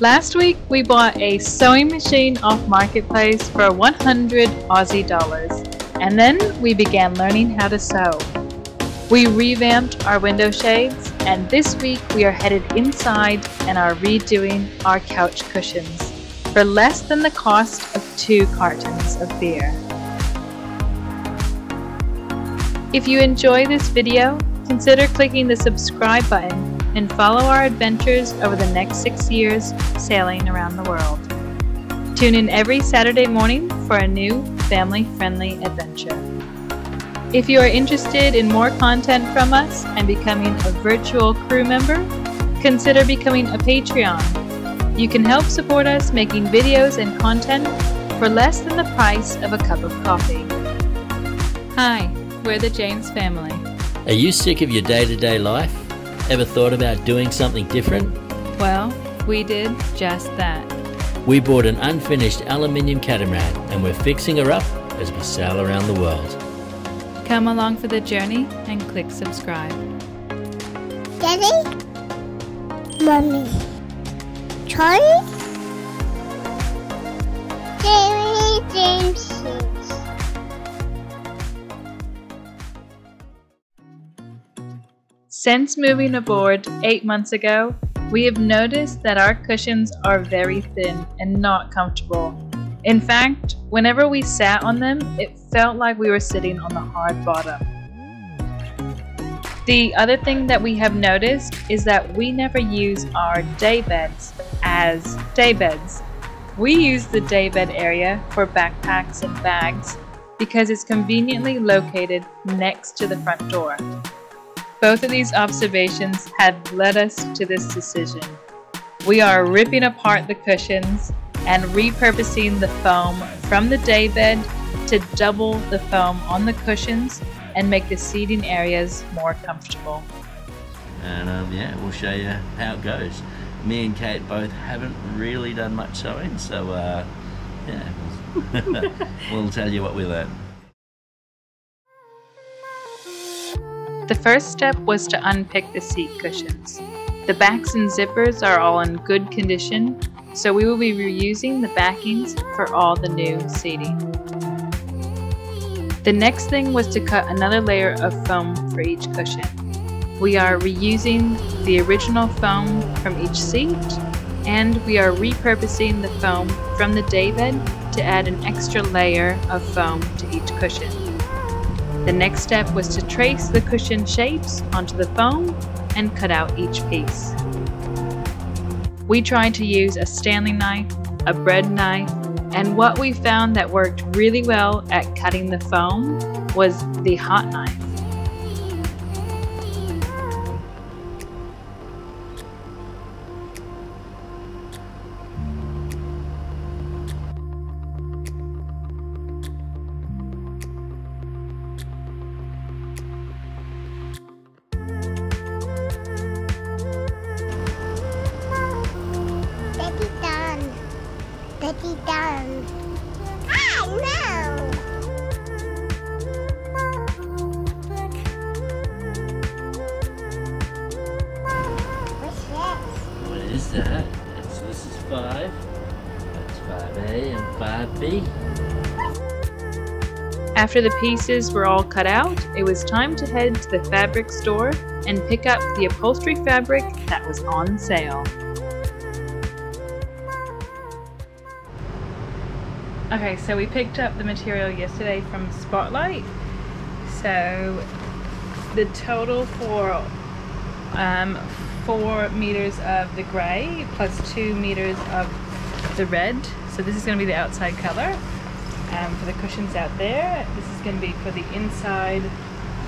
Last week we bought a sewing machine off Marketplace for 100 Aussie dollars and then we began learning how to sew. We revamped our window shades and this week we are headed inside and are redoing our couch cushions for less than the cost of two cartons of beer. If you enjoy this video, consider clicking the subscribe button and follow our adventures over the next six years sailing around the world. Tune in every Saturday morning for a new family friendly adventure. If you are interested in more content from us and becoming a virtual crew member, consider becoming a Patreon. You can help support us making videos and content for less than the price of a cup of coffee. Hi, we're the James family. Are you sick of your day to day life? Ever thought about doing something different? Well, we did just that. We bought an unfinished aluminium catamaran and we're fixing her up as we sail around the world. Come along for the journey and click subscribe. Daddy? Mommy? Charlie? Jerry James. Since moving aboard eight months ago, we have noticed that our cushions are very thin and not comfortable. In fact, whenever we sat on them, it felt like we were sitting on the hard bottom. The other thing that we have noticed is that we never use our day beds as day beds. We use the day bed area for backpacks and bags because it's conveniently located next to the front door. Both of these observations have led us to this decision. We are ripping apart the cushions and repurposing the foam from the daybed to double the foam on the cushions and make the seating areas more comfortable. And um, yeah, we'll show you how it goes. Me and Kate both haven't really done much sewing, so uh, yeah, we'll tell you what we learned. The first step was to unpick the seat cushions. The backs and zippers are all in good condition, so we will be reusing the backings for all the new seating. The next thing was to cut another layer of foam for each cushion. We are reusing the original foam from each seat, and we are repurposing the foam from the daybed to add an extra layer of foam to each cushion. The next step was to trace the cushion shapes onto the foam and cut out each piece. We tried to use a Stanley knife, a bread knife, and what we found that worked really well at cutting the foam was the hot knife. Is that? It's, this is 5. That's 5A and 5B. After the pieces were all cut out, it was time to head to the fabric store and pick up the upholstery fabric that was on sale. Okay, so we picked up the material yesterday from Spotlight. So the total for um, four meters of the grey plus two meters of the red. So this is going to be the outside color um, for the cushions out there. This is going to be for the inside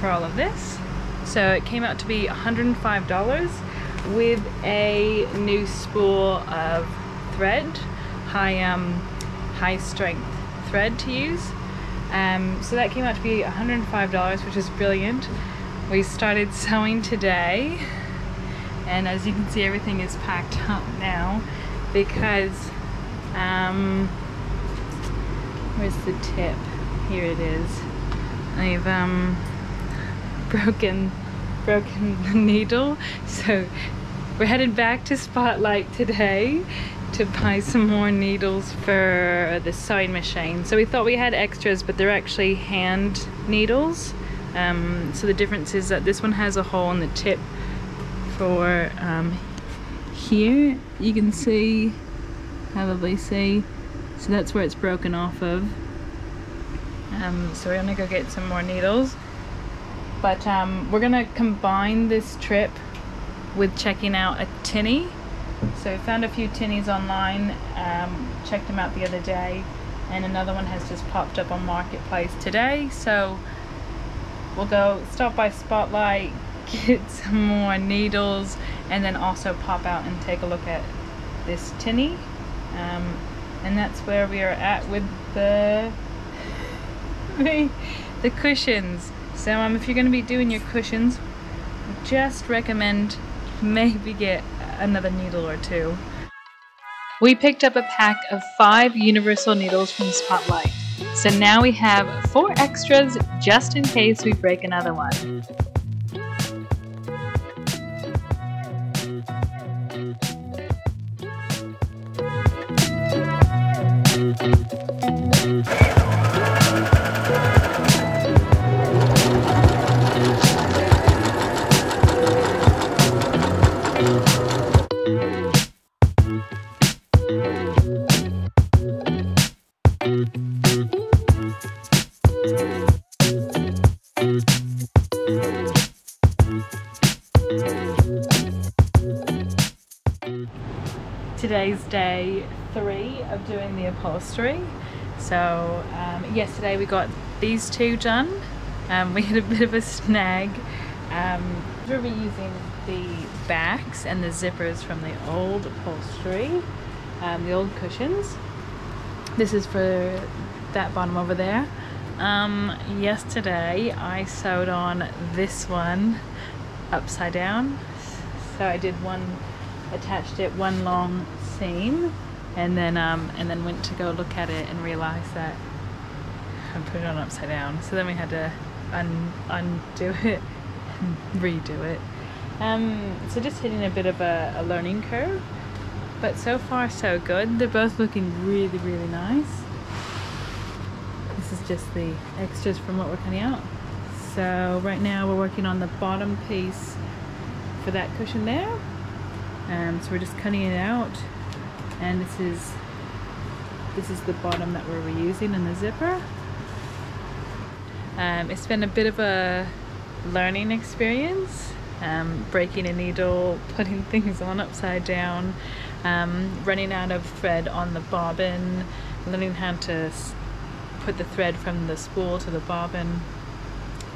for all of this. So it came out to be $105 with a new spool of thread, high um, high strength thread to use. Um, so that came out to be $105, which is brilliant. We started sewing today, and as you can see, everything is packed up now because um, where's the tip? Here it is. I've um, broken broken the needle, so we're headed back to Spotlight today to buy some more needles for the sewing machine. So we thought we had extras, but they're actually hand needles. Um, so the difference is that this one has a hole in the tip for um, here. You can see, probably see, so that's where it's broken off of. Um, so we're gonna go get some more needles. But um, we're gonna combine this trip with checking out a tinny. So found a few tinnies online, um, checked them out the other day, and another one has just popped up on Marketplace today. So we'll go stop by Spotlight, get some more needles, and then also pop out and take a look at this tinny. Um, and that's where we are at with the the, cushions. So um, if you're going to be doing your cushions, just recommend maybe get another needle or two. We picked up a pack of five universal needles from Spotlight. So now we have four extras just in case we break another one. Música So um, yesterday we got these two done. Um, we had a bit of a snag. Um, we're reusing the backs and the zippers from the old upholstery, um, the old cushions. This is for that bottom over there. Um, yesterday I sewed on this one upside down. So I did one, attached it one long seam and then um, and then went to go look at it and realized that I put it on upside down. So then we had to un undo it redo it. Um, so just hitting a bit of a, a learning curve. But so far so good. They're both looking really, really nice. This is just the extras from what we're cutting out. So right now we're working on the bottom piece for that cushion there. Um, so we're just cutting it out and this is this is the bottom that we're reusing in the zipper. Um, it's been a bit of a learning experience um, breaking a needle, putting things on upside down, um, running out of thread on the bobbin, learning how to put the thread from the spool to the bobbin.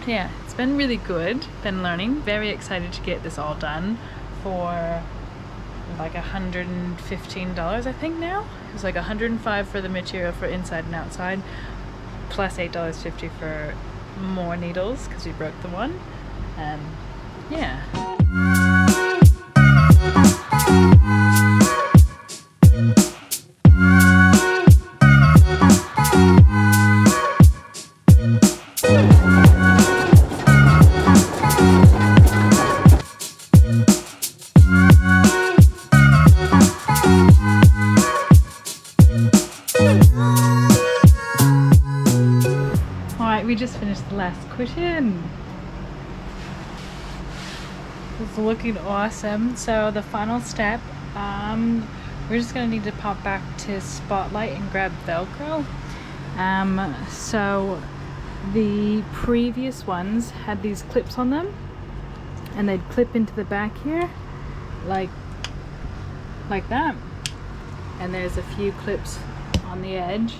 Yeah, it's been really good, been learning. Very excited to get this all done for like $115 I think now. It was like 105 for the material for inside and outside, plus $8.50 for more needles because we broke the one. And yeah. Last cushion. It's looking awesome. So the final step, um, we're just gonna need to pop back to Spotlight and grab Velcro. Um, so the previous ones had these clips on them and they'd clip into the back here like like that and there's a few clips on the edge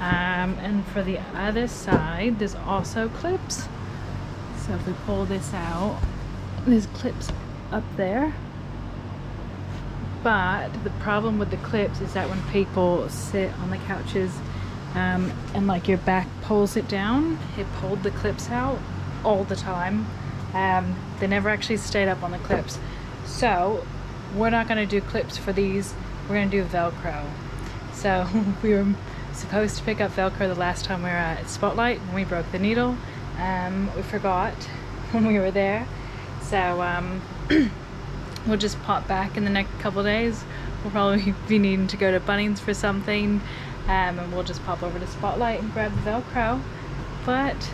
um, and for the other side there's also clips. So if we pull this out there's clips up there. But the problem with the clips is that when people sit on the couches um, and like your back pulls it down it pulled the clips out all the time. Um, they never actually stayed up on the clips. So we're not going to do clips for these. We're going to do velcro. So we were supposed to pick up velcro the last time we were at spotlight when we broke the needle um, we forgot when we were there so um, we'll just pop back in the next couple days we'll probably be needing to go to Bunnings for something. Um, and we'll just pop over to Spotlight and grab the Velcro. But,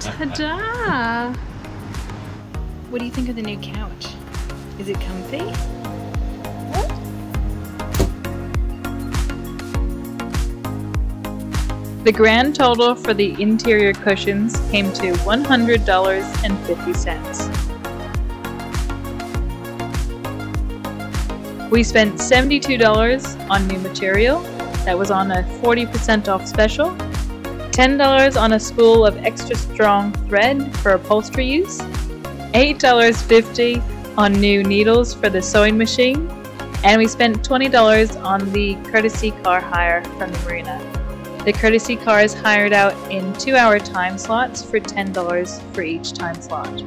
ta-da! what do you think of the new couch? Is it comfy? The grand total for the interior cushions came to $100.50. We spent $72 on new material that was on a 40% off special, $10 on a spool of extra strong thread for upholstery use, $8.50 on new needles for the sewing machine, and we spent $20 on the courtesy car hire from the marina. The courtesy car is hired out in two hour time slots for $10 for each time slot,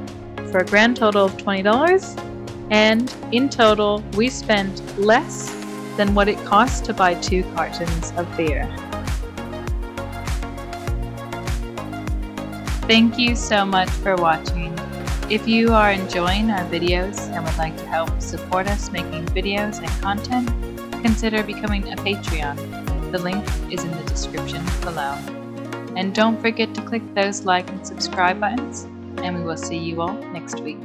for a grand total of $20. And in total, we spent less than what it costs to buy two cartons of beer. Thank you so much for watching. If you are enjoying our videos and would like to help support us making videos and content, consider becoming a Patreon. The link is in the description below. And don't forget to click those like and subscribe buttons, and we will see you all next week.